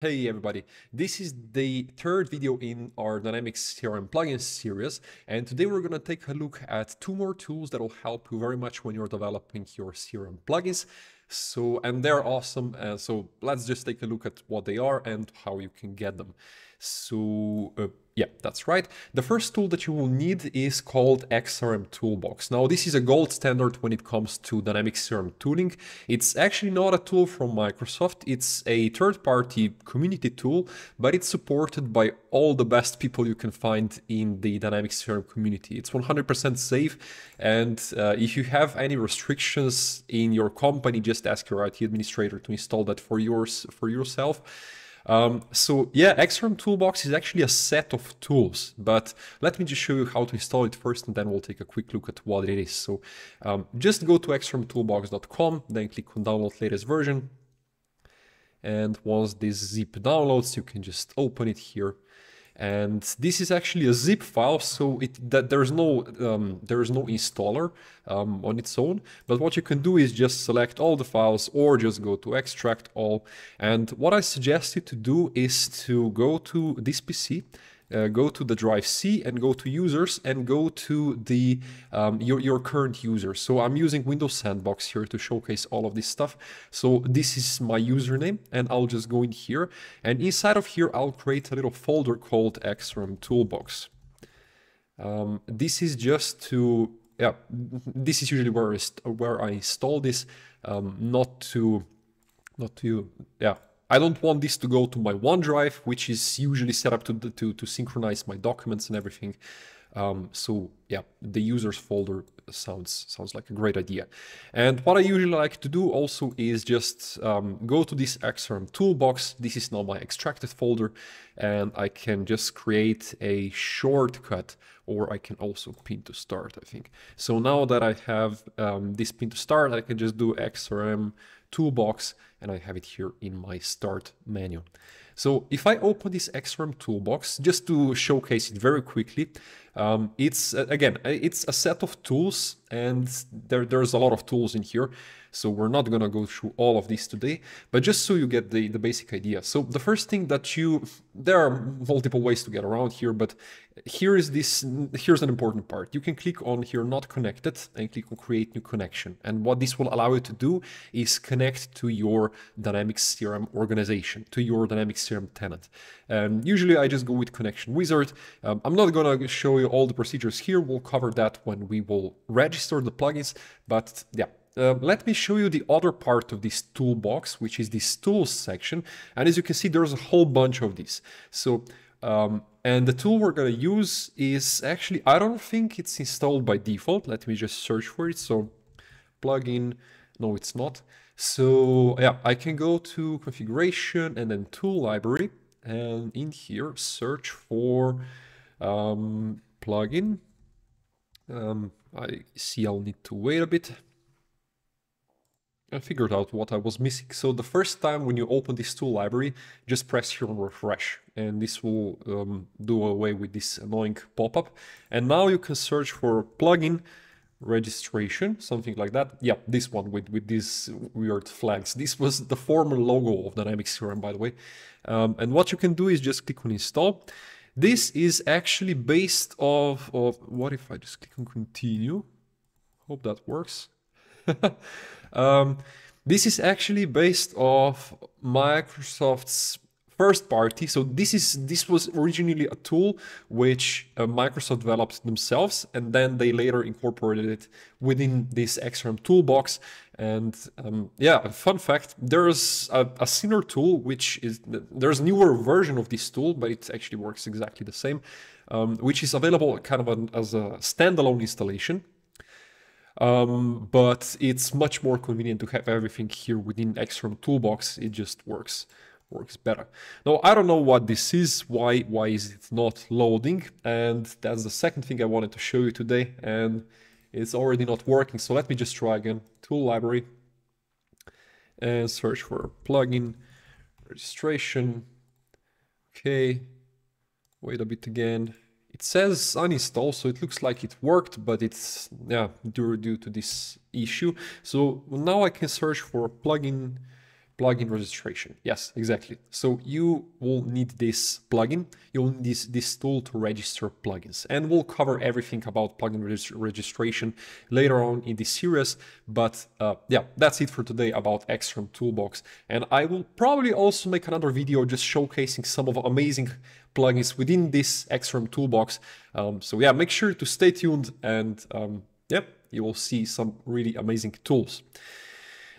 Hey everybody, this is the third video in our Dynamics CRM plugins series and today we're going to take a look at two more tools that will help you very much when you're developing your CRM plugins. So, and they're awesome, uh, so let's just take a look at what they are and how you can get them. So, uh, yeah, that's right. The first tool that you will need is called XRM Toolbox. Now, this is a gold standard when it comes to dynamic CRM tooling. It's actually not a tool from Microsoft. It's a third-party community tool, but it's supported by all the best people you can find in the dynamic CRM community. It's 100% safe, and uh, if you have any restrictions in your company, just ask your IT administrator to install that for yours for yourself. Um, so yeah, XRM Toolbox is actually a set of tools, but let me just show you how to install it first and then we'll take a quick look at what it is. So um, just go to xrmtoolbox.com, then click on download latest version. And once this zip downloads, you can just open it here and this is actually a zip file so it that there's no um, there is no installer um, on its own. But what you can do is just select all the files or just go to extract all. And what I suggest you to do is to go to this PC uh, go to the drive C and go to users and go to the um, your, your current user. So I'm using Windows Sandbox here to showcase all of this stuff. So this is my username and I'll just go in here and inside of here I'll create a little folder called XRM Toolbox. Um, this is just to yeah this is usually where I, where I install this um, not to not to yeah I don't want this to go to my OneDrive, which is usually set up to, to, to synchronize my documents and everything. Um, so yeah, the users folder sounds sounds like a great idea. And what I usually like to do also is just um, go to this XRM toolbox. This is now my extracted folder, and I can just create a shortcut, or I can also pin to start, I think. So now that I have um, this pin to start, I can just do XRM toolbox, and I have it here in my start menu. So if I open this XRM toolbox, just to showcase it very quickly, um, it's uh, again, uh, it's a set of tools and there, there's a lot of tools in here. So we're not going to go through all of these today, but just so you get the, the basic idea. So the first thing that you, there are multiple ways to get around here, but here is this, here's an important part. You can click on here, not connected, and click on create new connection. And what this will allow you to do is connect to your Dynamics CRM organization, to your Dynamics CRM tenant. And usually I just go with connection wizard. Um, I'm not going to show you all the procedures here. We'll cover that when we will register the plugins, but yeah, uh, let me show you the other part of this toolbox, which is this tools section. And as you can see, there's a whole bunch of these. So, um, and the tool we're going to use is actually, I don't think it's installed by default. Let me just search for it. So plugin, no, it's not. So yeah, I can go to configuration and then tool library. And in here, search for um, plugin. Um, I see I'll need to wait a bit. I figured out what I was missing. So the first time when you open this tool library, just press here on refresh and this will um, do away with this annoying pop-up. And now you can search for plugin registration, something like that. Yeah, this one with, with these weird flags. This was the former logo of Dynamics CRM, by the way. Um, and what you can do is just click on install. This is actually based off of, what if I just click on continue? Hope that works. um, this is actually based off Microsoft's first party. So this is this was originally a tool which uh, Microsoft developed themselves, and then they later incorporated it within this XRM toolbox. And um, yeah, fun fact: there's a, a, similar tool which is there's a newer version of this tool, but it actually works exactly the same, um, which is available kind of an, as a standalone installation. Um, but it's much more convenient to have everything here within XRM Toolbox. It just works works better. Now, I don't know what this is, why, why is it not loading? And that's the second thing I wanted to show you today, and it's already not working. So let me just try again, tool library, and search for plugin, registration. Okay, wait a bit again. It says uninstall, so it looks like it worked, but it's yeah due, due to this issue. So now I can search for plugin plugin registration. Yes, exactly. So you will need this plugin. You'll need this, this tool to register plugins. And we'll cover everything about plugin regist registration later on in this series. But uh, yeah, that's it for today about Xrm Toolbox. And I will probably also make another video just showcasing some of amazing plugins within this Xrm Toolbox. Um, so yeah, make sure to stay tuned and um, yeah, you will see some really amazing tools.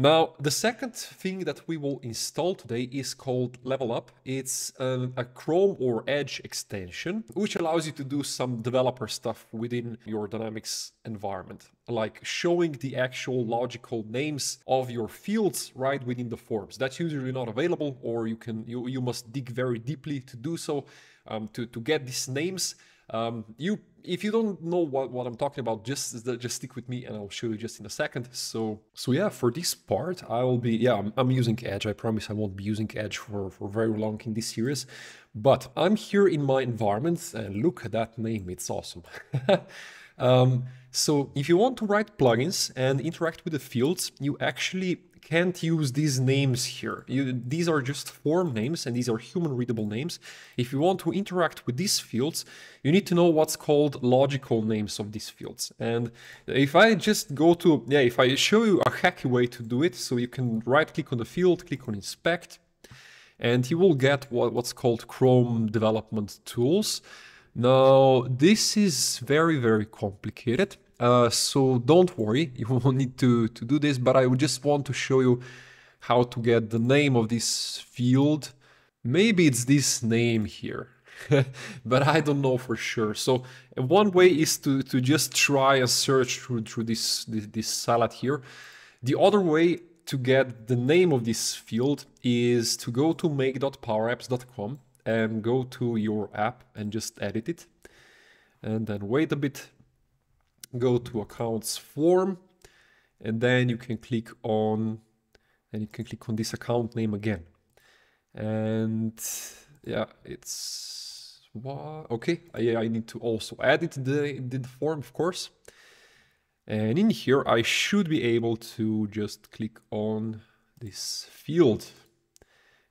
Now, the second thing that we will install today is called Level Up. It's a, a, Chrome or Edge extension, which allows you to do some developer stuff within your Dynamics environment, like showing the actual logical names of your fields right within the forms. That's usually not available, or you can you, you must dig very deeply to do so um, to, to get these names. Um, you, if you don't know what, what I'm talking about, just just stick with me and I'll show you just in a second. So so yeah, for this part, I will be yeah I'm, I'm using Edge. I promise I won't be using Edge for for very long in this series, but I'm here in my environment and look at that name. It's awesome. um, so if you want to write plugins and interact with the fields, you actually can't use these names here. You, these are just form names and these are human readable names. If you want to interact with these fields, you need to know what's called logical names of these fields. And if I just go to, yeah, if I show you a hacky way to do it, so you can right click on the field, click on inspect, and you will get what, what's called Chrome development tools. Now, this is very, very complicated. Uh, so don't worry, you won't need to, to do this, but I would just want to show you how to get the name of this field. Maybe it's this name here, but I don't know for sure. So one way is to, to just try and search through, through this, this, this salad here. The other way to get the name of this field is to go to make.powerapps.com and go to your app and just edit it. And then wait a bit go to accounts form, and then you can click on, and you can click on this account name again. And yeah, it's, what? okay, I, I need to also edit the, to the form, of course. And in here, I should be able to just click on this field.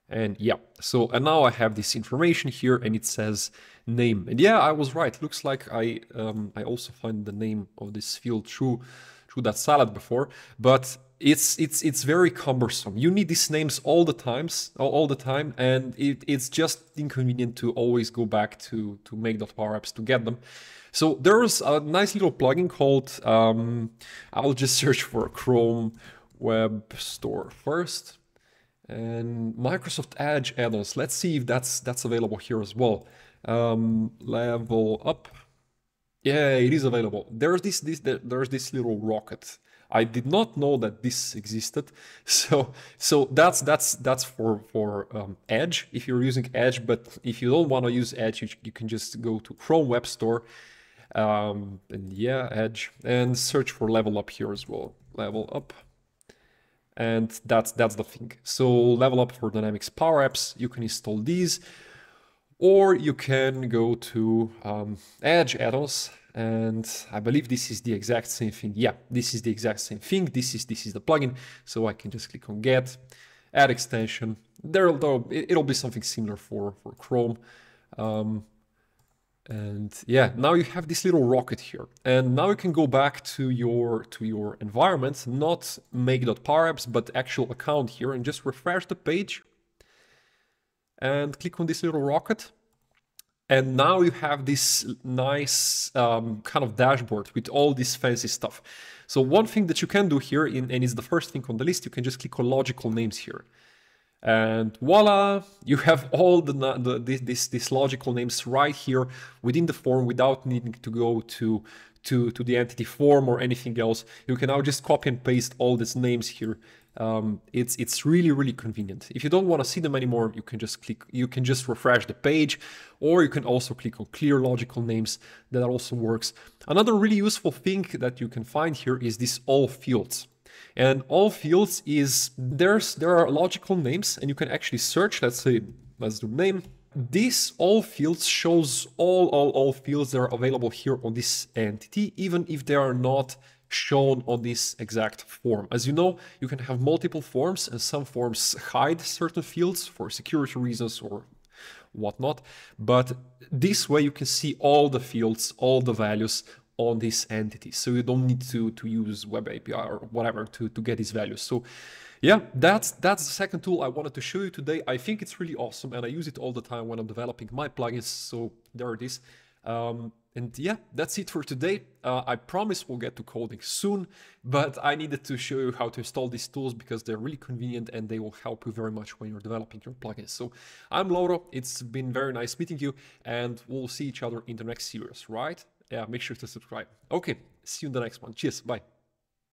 And yeah, so and now I have this information here and it says name. And yeah, I was right. Looks like I um, I also find the name of this field through through that salad before, but it's it's it's very cumbersome. You need these names all the times, all, the time, and it, it's just inconvenient to always go back to to make.powerapps to get them. So there's a nice little plugin called um, I'll just search for Chrome Web Store first, and Microsoft Edge add-ons. Let's see if that's that's available here as well. Um, level up. Yeah, it is available. There's this, this there's this little rocket. I did not know that this existed. So so that's that's that's for for um, Edge if you're using Edge. But if you don't want to use Edge, you, you can just go to Chrome Web Store. Um, and yeah, Edge and search for Level Up here as well. Level Up and that's that's the thing. So level up for Dynamics Power Apps, you can install these. Or you can go to um, Edge add-ons, and I believe this is the exact same thing. Yeah, this is the exact same thing. This is this is the plugin, so I can just click on Get, Add Extension. There, though, it'll be something similar for for Chrome. Um, and yeah, now you have this little rocket here. And now you can go back to your to your environment, not make.powerapps, but actual account here and just refresh the page and click on this little rocket. And now you have this nice um, kind of dashboard with all this fancy stuff. So one thing that you can do here, in, and it's the first thing on the list, you can just click on logical names here. And voila, you have all the, the this, this logical names right here within the form without needing to go to, to, to the entity form or anything else. You can now just copy and paste all these names here um, it's it's really really convenient. If you don't want to see them anymore, you can just click, you can just refresh the page, or you can also click on clear logical names. That also works. Another really useful thing that you can find here is this all fields. And all fields is there's there are logical names, and you can actually search. Let's say let's do name. This all fields shows all all all fields that are available here on this entity, even if they are not shown on this exact form. As you know, you can have multiple forms and some forms hide certain fields for security reasons or whatnot. But this way you can see all the fields, all the values on this entity. So you don't need to, to use web API or whatever to, to get these values. So yeah, that's that's the second tool I wanted to show you today. I think it's really awesome and I use it all the time when I'm developing my plugins. So there it is. Um, and yeah, that's it for today. Uh, I promise we'll get to coding soon, but I needed to show you how to install these tools because they're really convenient and they will help you very much when you're developing your plugins. So I'm Lovro. It's been very nice meeting you and we'll see each other in the next series, right? Yeah, make sure to subscribe. Okay, see you in the next one. Cheers. Bye.